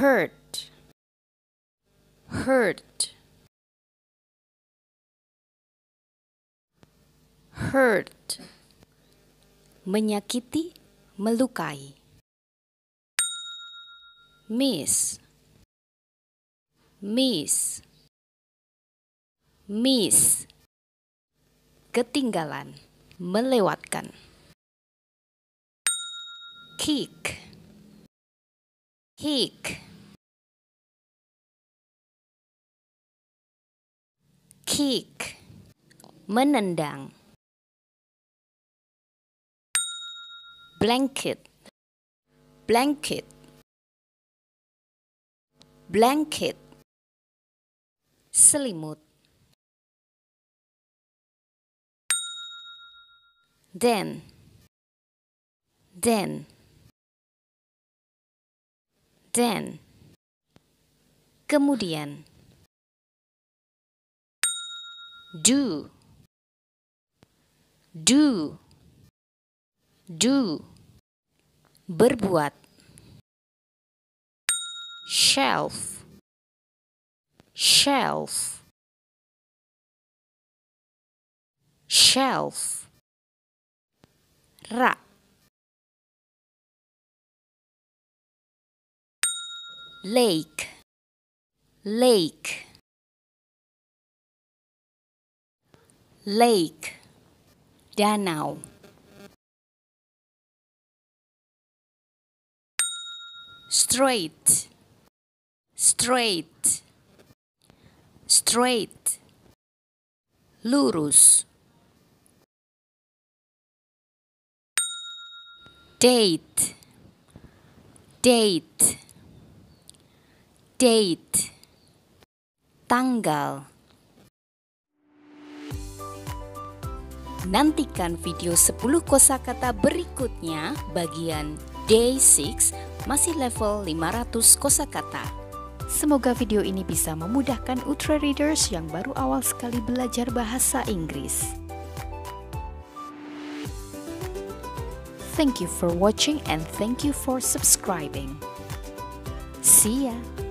hurt. Hurt. Hurt. Menyakiti melukai. Miss. Miss. Miss. Ketinggalan melewatkan. Kick. Kick kick menendang blanket blanket blanket selimut then then then kemudian do. Do. Do. Berbuat. Shelf. Shelf. Shelf. Rak lake. Lake lake danau. Straight straight straight lurus. Date. Date. Date. Tanggal Nantikan video 10 kosakata berikutnya bagian day 6 masih level 500 kosakata. Semoga video ini bisa memudahkan Ultra Readers yang baru awal sekali belajar bahasa Inggris. Thank you for watching and thank you for subscribing. See ya!